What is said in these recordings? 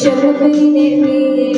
should have been it me.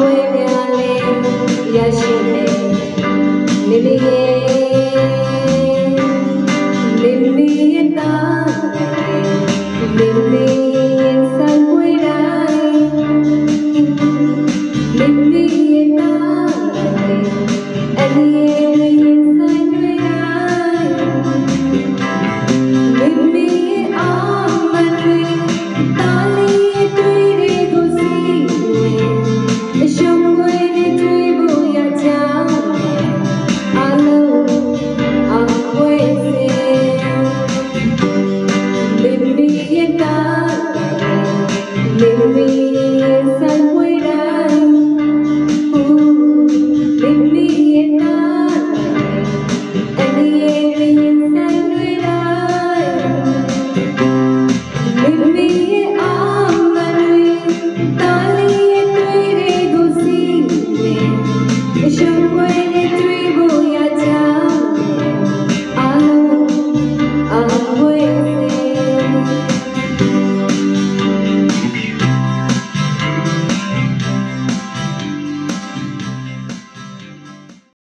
ဝေးများလေးရရှိနေမိမိရဲ့